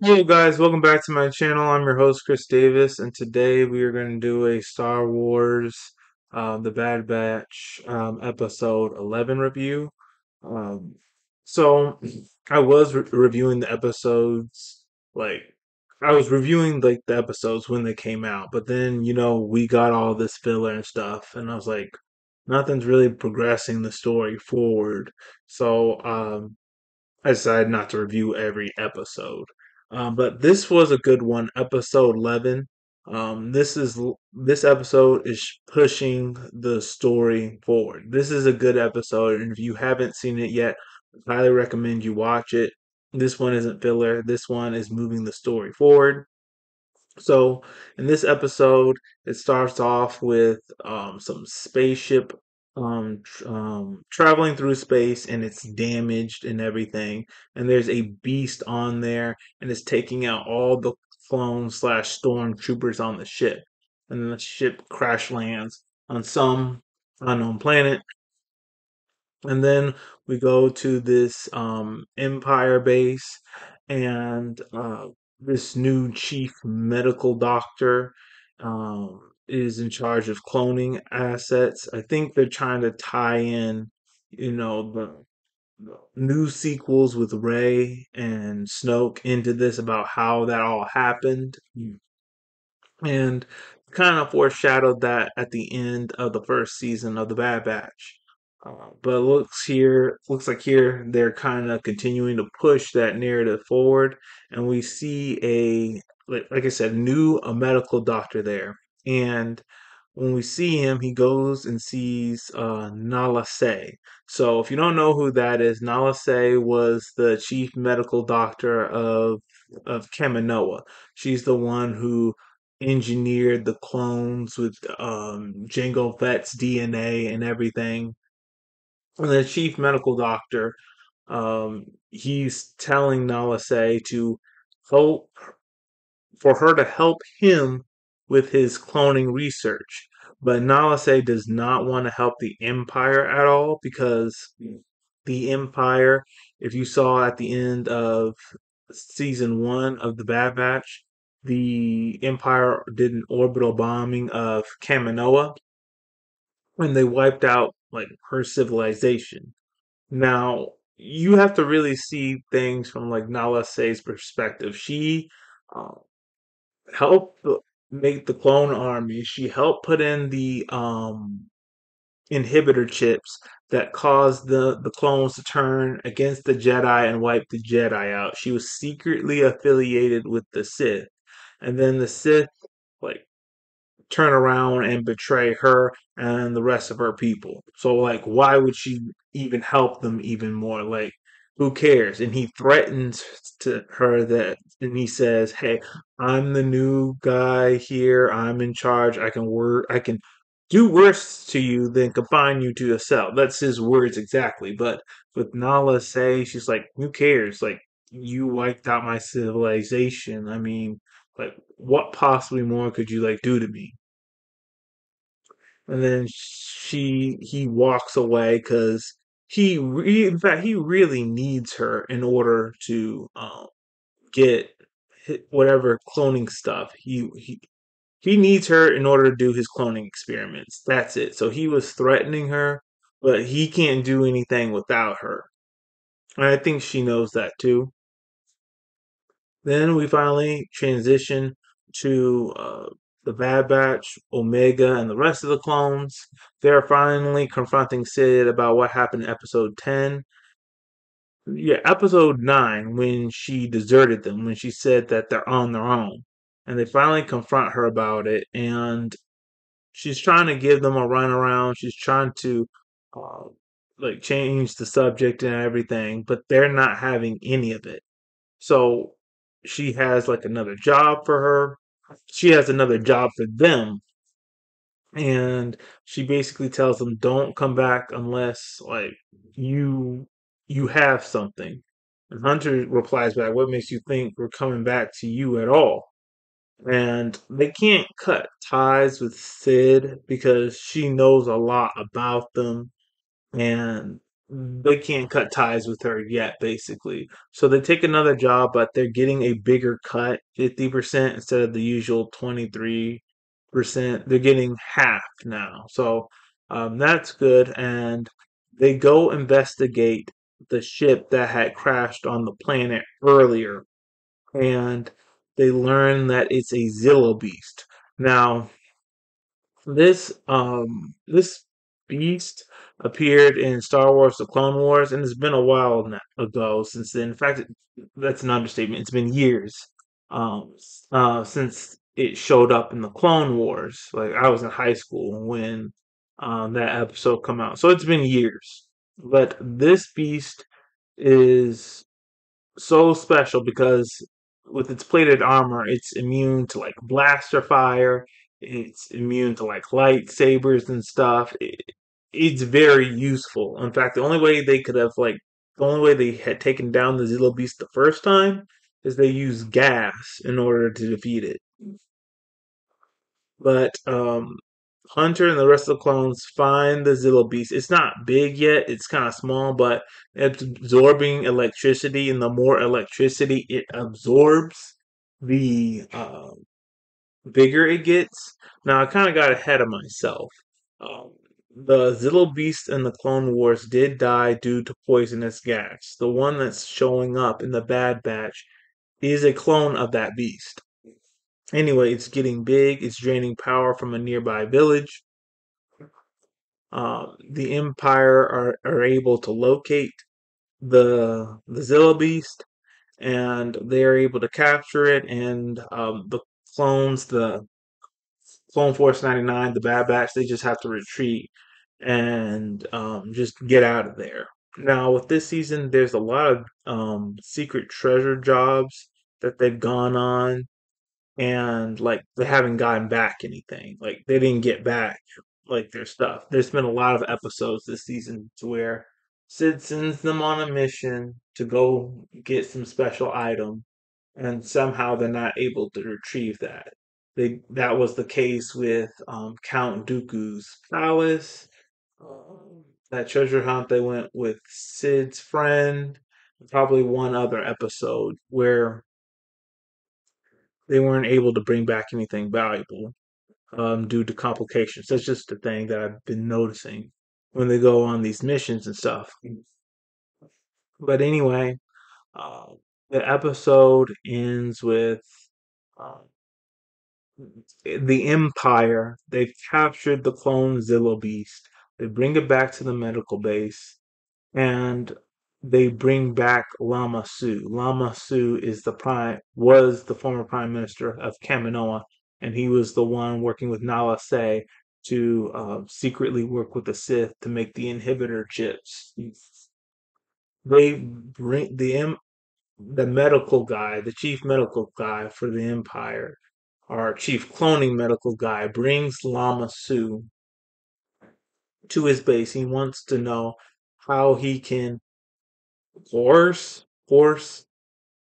Hello guys, welcome back to my channel. I'm your host Chris Davis, and today we are going to do a Star Wars uh, The Bad Batch um, episode 11 review. Um, so I was re- reviewing the episodes, like I was reviewing like the episodes when they came out, but then you know we got all this filler and stuff, and I was like, nothing's really progressing the story forward. So um, I decided not to review every episode. Um, but this was a good one, episode 11. Um, this is this episode is pushing the story forward. This is a good episode, and if you haven't seen it yet, I highly recommend you watch it. This one isn't filler. This one is moving the story forward. So, in this episode, it starts off with um, some spaceship um, tr- um, traveling through space and it's damaged and everything. And there's a beast on there and it's taking out all the clone slash stormtroopers on the ship. And then the ship crash lands on some unknown planet and then we go to this um, Empire base, and uh, this new chief medical doctor um, is in charge of cloning assets. I think they're trying to tie in, you know, the, new sequels with Rey and Snoke into this about how that all happened. And kind of foreshadowed that at the end of the first season of The Bad Batch. Uh, but it looks here, looks like here they're kind of continuing to push that narrative forward, and we see a like, like I said, new a medical doctor there, and when we see him, he goes and sees uh, Nala Se. So if you don't know who that is, Nala Se was the chief medical doctor of of Kaminoa. She's the one who engineered the clones with um, Jango Fett's DNA and everything. And the chief medical doctor, um, he's telling Nala Se to help for her to help him with his cloning research. But Nala Se does not want to help the Empire at all because the Empire, if you saw at the end of season one of the Bad Batch, the Empire did an orbital bombing of Kaminoa and they wiped out like her civilization. Now, you have to really see things from like Nala Se's perspective. She uh, helped make the clone army. She helped put in the um inhibitor chips that caused the, the clones to turn against the Jedi and wipe the Jedi out. She was secretly affiliated with the Sith. And then the Sith like turn around and betray her and the rest of her people. So like why would she even help them even more? Like who cares? And he threatens to her that and he says, Hey, I'm the new guy here, I'm in charge, I can work I can do worse to you than confine you to a cell. That's his words exactly. But with Nala Se, she's like, Who cares? Like you wiped out my civilization. I mean, like what possibly more could you like do to me? and then she he walks away because he re- in fact he really needs her in order to um, get whatever cloning stuff he he he needs her in order to do his cloning experiments. That's it. So he was threatening her but he can't do anything without her. And i think she knows that too. Then we finally transition to uh, the Bad Batch, Omega, and the rest of the clones. They're finally confronting Cid about what happened in episode 10. Yeah, episode 9, when she deserted them, when she said that they're on their own. And they finally confront her about it. And she's trying to give them a runaround. She's trying to uh, like change the subject and everything, but they're not having any of it. So she has like another job for her. She has another job for them. And she basically tells them, don't come back unless like you you have something. And Hunter replies back, What makes you think we're coming back to you at all? And they can't cut ties with Cid because she knows a lot about them. And they can't cut ties with her yet, basically. So they take another job, but they're getting a bigger cut, 50% instead of the usual 23%. They're getting half now. So um, that's good. And they go investigate the ship that had crashed on the planet earlier. And they learn that it's a Zillo beast. Now, this um this beast appeared in Star Wars: The Clone Wars, and it's been a while na- ago since then. In fact, it, that's an understatement. It's been years um, uh, since it showed up in the Clone Wars. Like I was in high school when um, that episode come out, so it's been years. But this beast is so special because with its plated armor, it's immune to like blaster fire. It's immune to like lightsabers and stuff. It, it's very useful. In fact, the only way they could have like the only way they had taken down the Zillo Beast the first time is they used gas in order to defeat it. But um, Hunter and the rest of the clones find the Zillo Beast. It's not big yet, it's kind of small, but it's absorbing electricity, and the more electricity it absorbs, the uh, bigger it gets. Now, I kind of got ahead of myself. Um, the Zillo Beast in the Clone Wars did die due to poisonous gas. The one that's showing up in the Bad Batch is a clone of that beast. Anyway, it's getting big. It's draining power from a nearby village. Uh, the Empire are, are able to locate the the Zillo Beast, and they are able to capture it. And um, the clones, the Clone Force 99, the Bad Batch, they just have to retreat and um, just get out of there. Now, with this season, there's a lot of um, secret treasure jobs that they've gone on and like they haven't gotten back anything. Like they didn't get back like their stuff. There's been a lot of episodes this season to where Cid sends them on a mission to go get some special item, and somehow they're not able to retrieve that. They that was the case with um, Count Dooku's palace. Um, that treasure hunt they went with Cid's friend. Probably one other episode where they weren't able to bring back anything valuable um, due to complications. That's just the thing that I've been noticing when they go on these missions and stuff. But anyway, uh, the episode ends with uh, the Empire. They've captured the clone Zillo Beast. They bring it back to the medical base, and they bring back Lama Su. Lama Su is the prime was the former prime minister of Kaminoa, and he was the one working with Nala Se to uh, secretly work with the Sith to make the inhibitor chips. They bring the em- the medical guy, the chief medical guy for the Empire, our chief cloning medical guy, brings Lama Su to his base. He wants to know how he can force force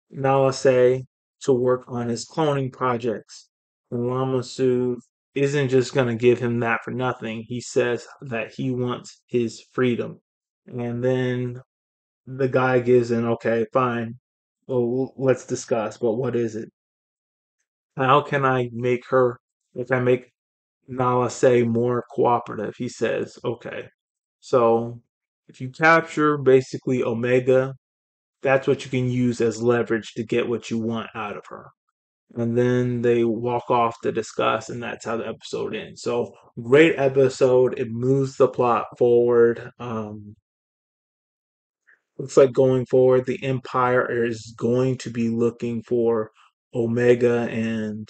Nala Se to work on his cloning projects. And Lama Su isn't just going to give him that for nothing. He says that he wants his freedom. And then the guy gives in, okay, fine. Well, let's discuss, but what is it? How can I make her, if I make Nala Se more cooperative? He says, okay. So if you capture basically Omega, that's what you can use as leverage to get what you want out of her. And then they walk off to discuss, and that's how the episode ends. So, great episode. It moves the plot forward. Um, looks like going forward, the Empire is going to be looking for Omega, and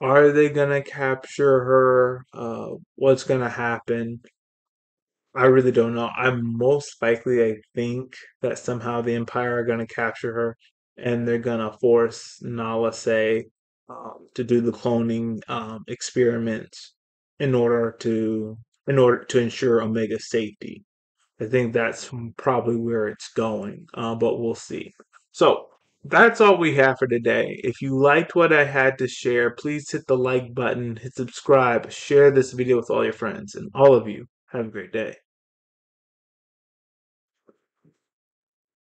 are they to capture her? Uh, what's to happen? I really don't know. I'm most likely, I think that somehow the Empire are to capture her, and they're to force Nala Se um, to do the cloning um, experiments in order to in order to ensure Omega's safety. I think that's probably where it's going, uh, but we'll see. So that's all we have for today. If you liked what I had to share, please hit the like button, hit subscribe, share this video with all your friends, and all of you have a great day.